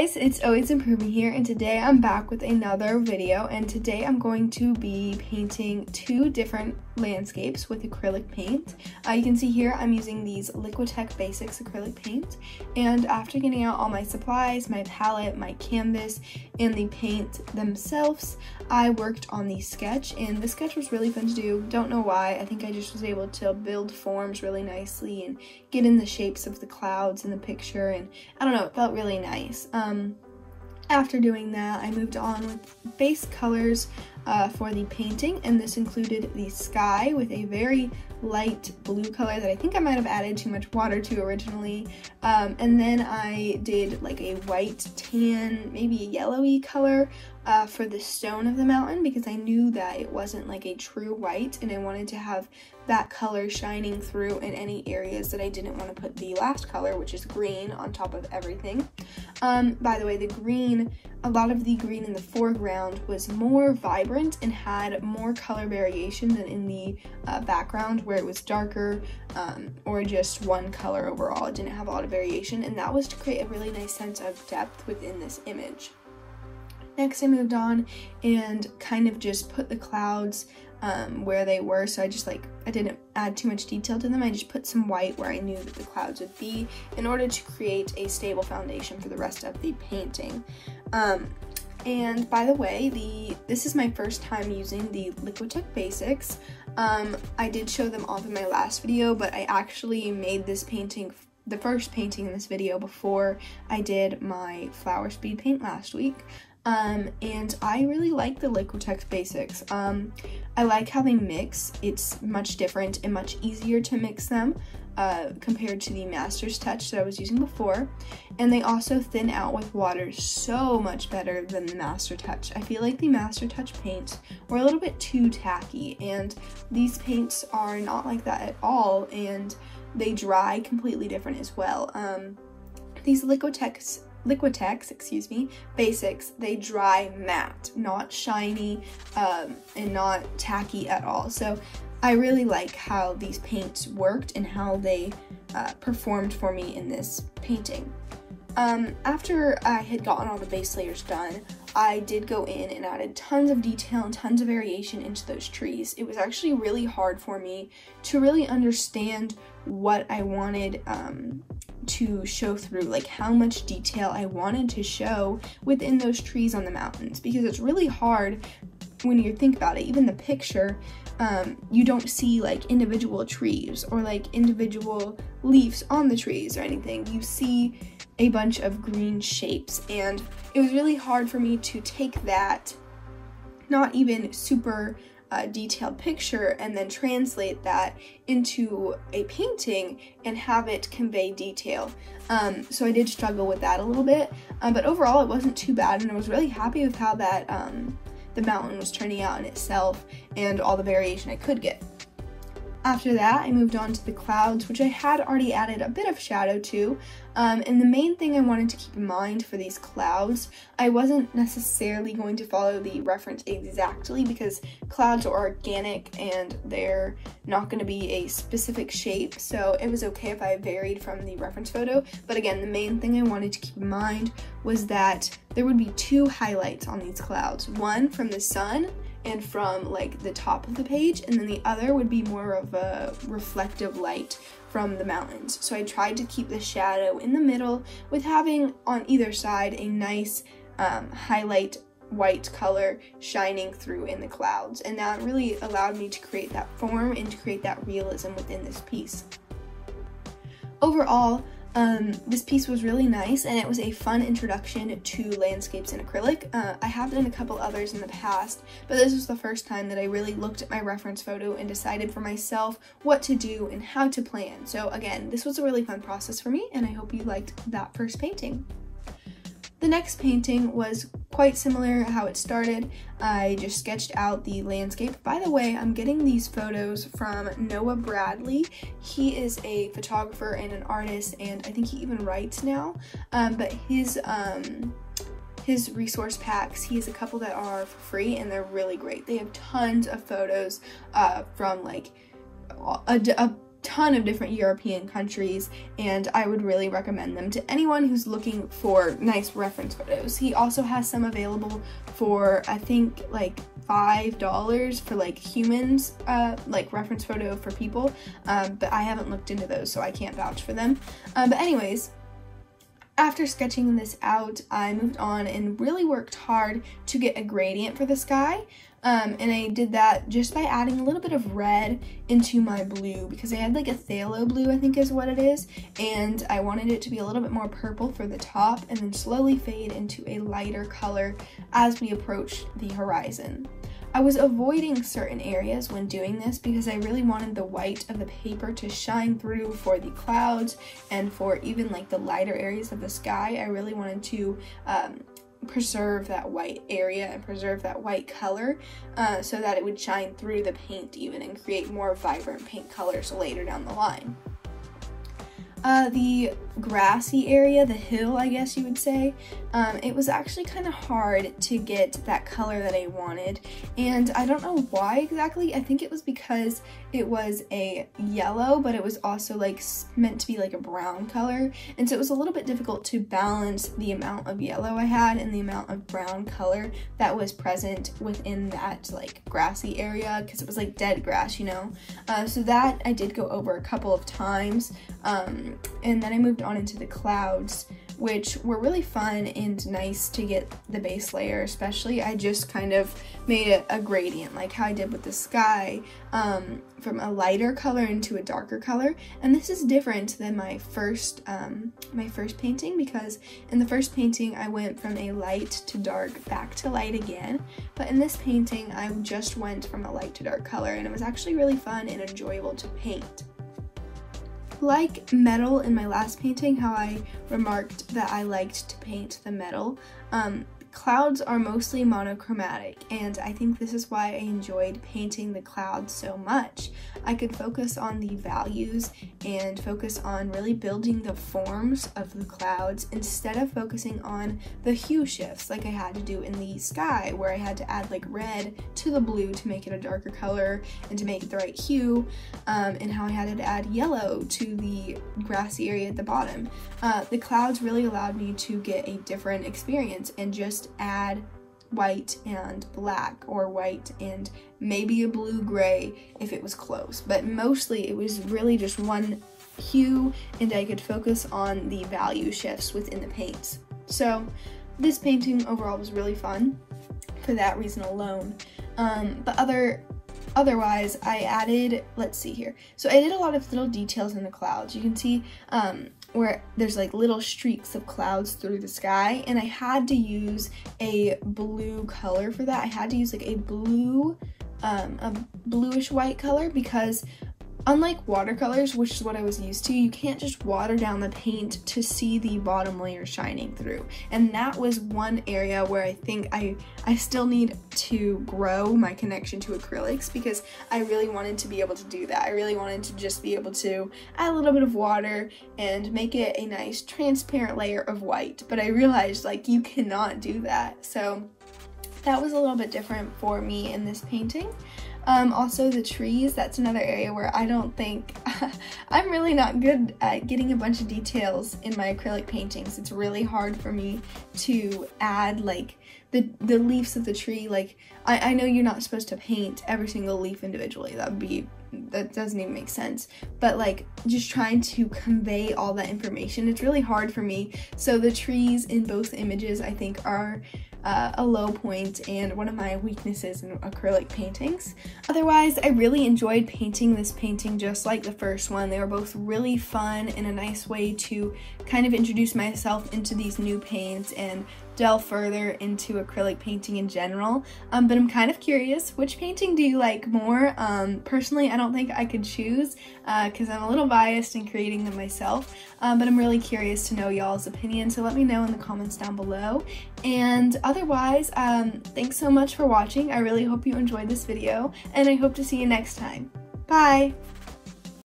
guys, it's always improving here and today I'm back with another video and today I'm going to be painting two different landscapes with acrylic paint. Uh, you can see here I'm using these Liquitex Basics acrylic paint and after getting out all my supplies, my palette, my canvas, and the paint themselves, I worked on the sketch and the sketch was really fun to do. Don't know why, I think I just was able to build forms really nicely and get in the shapes of the clouds in the picture and I don't know, it felt really nice. Um, after doing that, I moved on with base colors uh, for the painting, and this included the sky with a very light blue color that I think I might have added too much water to originally. Um, and then I did like a white, tan, maybe a yellowy color uh, for the stone of the mountain because I knew that it wasn't like a true white and I wanted to have that color shining through in any areas that I didn't want to put the last color, which is green, on top of everything. Um, by the way, the green, a lot of the green in the foreground was more vibrant and had more color variation than in the uh, background where it was darker um, or just one color overall. It didn't have a lot of variation and that was to create a really nice sense of depth within this image. Next I moved on and kind of just put the clouds um, where they were. So I just like I didn't add too much detail to them. I just put some white where I knew that the clouds would be in order to create a stable foundation for the rest of the painting. Um, and by the way the this is my first time using the Liquitex Basics. Um, I did show them off in my last video but I actually made this painting the first painting in this video before I did my flower speed paint last week um, and I really like the Liquitex Basics. Um, I like how they mix. It's much different and much easier to mix them uh, compared to the Master's Touch that I was using before. And they also thin out with water so much better than the Master Touch. I feel like the Master Touch paints were a little bit too tacky and these paints are not like that at all and they dry completely different as well. Um, these Liquitex Liquitex, excuse me, basics, they dry matte, not shiny um, and not tacky at all. So I really like how these paints worked and how they uh, performed for me in this painting. Um, after I had gotten all the base layers done, I did go in and added tons of detail and tons of variation into those trees. It was actually really hard for me to really understand what I wanted um, to show through, like how much detail I wanted to show within those trees on the mountains because it's really hard when you think about it. Even the picture, um, you don't see like individual trees or like individual leaves on the trees or anything. You see a bunch of green shapes, and it was really hard for me to take that, not even super detailed picture and then translate that into a painting and have it convey detail. Um, so I did struggle with that a little bit, um, but overall it wasn't too bad and I was really happy with how that um, the mountain was turning out in itself and all the variation I could get. After that, I moved on to the clouds, which I had already added a bit of shadow to. Um, and the main thing I wanted to keep in mind for these clouds, I wasn't necessarily going to follow the reference exactly because clouds are organic and they're not going to be a specific shape. So it was okay if I varied from the reference photo. But again, the main thing I wanted to keep in mind was that there would be two highlights on these clouds. One from the sun and from like the top of the page and then the other would be more of a reflective light from the mountains. So I tried to keep the shadow in the middle with having on either side a nice um, highlight white color shining through in the clouds and that really allowed me to create that form and to create that realism within this piece. Overall, um, this piece was really nice and it was a fun introduction to landscapes in acrylic. Uh, I have done a couple others in the past, but this was the first time that I really looked at my reference photo and decided for myself what to do and how to plan. So again, this was a really fun process for me and I hope you liked that first painting. The next painting was quite similar how it started. I just sketched out the landscape. By the way, I'm getting these photos from Noah Bradley. He is a photographer and an artist, and I think he even writes now. Um, but his um, his resource packs, he has a couple that are for free, and they're really great. They have tons of photos uh, from like a, a ton of different European countries, and I would really recommend them to anyone who's looking for nice reference photos. He also has some available for, I think, like $5 for like humans, uh, like reference photo for people, um, but I haven't looked into those, so I can't vouch for them. Um, but anyways, after sketching this out, I moved on and really worked hard to get a gradient for the sky. Um, and I did that just by adding a little bit of red into my blue because I had like a phthalo blue, I think is what it is. And I wanted it to be a little bit more purple for the top and then slowly fade into a lighter color as we approach the horizon. I was avoiding certain areas when doing this because I really wanted the white of the paper to shine through for the clouds and for even like the lighter areas of the sky. I really wanted to um, preserve that white area and preserve that white color uh, so that it would shine through the paint even and create more vibrant paint colors later down the line. Uh, the grassy area, the hill, I guess you would say, um, it was actually kind of hard to get that color that I wanted. And I don't know why exactly. I think it was because it was a yellow, but it was also like meant to be like a brown color. And so it was a little bit difficult to balance the amount of yellow I had and the amount of brown color that was present within that like grassy area because it was like dead grass, you know? Uh, so that I did go over a couple of times. Um, and then I moved on into the clouds which were really fun and nice to get the base layer especially. I just kind of made it a gradient like how I did with the sky um, from a lighter color into a darker color and this is different than my first um, my first painting because in the first painting I went from a light to dark back to light again but in this painting I just went from a light to dark color and it was actually really fun and enjoyable to paint like metal in my last painting, how I remarked that I liked to paint the metal, um, Clouds are mostly monochromatic, and I think this is why I enjoyed painting the clouds so much. I could focus on the values and focus on really building the forms of the clouds instead of focusing on the hue shifts like I had to do in the sky, where I had to add like red to the blue to make it a darker color and to make it the right hue, um, and how I had to add yellow to the grassy area at the bottom. Uh, the clouds really allowed me to get a different experience and just just add white and black or white and maybe a blue gray if it was close. But mostly it was really just one hue and I could focus on the value shifts within the paints. So this painting overall was really fun for that reason alone. Um, but other otherwise I added let's see here. So I did a lot of little details in the clouds. You can see um, where there's like little streaks of clouds through the sky and I had to use a blue color for that. I had to use like a blue, um, a bluish white color because Unlike watercolors, which is what I was used to, you can't just water down the paint to see the bottom layer shining through. And that was one area where I think I, I still need to grow my connection to acrylics because I really wanted to be able to do that. I really wanted to just be able to add a little bit of water and make it a nice transparent layer of white. But I realized like you cannot do that. So that was a little bit different for me in this painting. Um, also the trees, that's another area where I don't think, I'm really not good at getting a bunch of details in my acrylic paintings. It's really hard for me to add like the, the leaves of the tree. Like I, I know you're not supposed to paint every single leaf individually. That would be that doesn't even make sense but like just trying to convey all that information it's really hard for me so the trees in both images i think are uh, a low point and one of my weaknesses in acrylic paintings. Otherwise, I really enjoyed painting this painting just like the first one. They were both really fun and a nice way to kind of introduce myself into these new paints and delve further into acrylic painting in general. Um, but I'm kind of curious, which painting do you like more? Um, personally, I don't think I could choose because uh, I'm a little biased in creating them myself, um, but I'm really curious to know y'all's opinion, so let me know in the comments down below. And otherwise, um, thanks so much for watching. I really hope you enjoyed this video, and I hope to see you next time. Bye!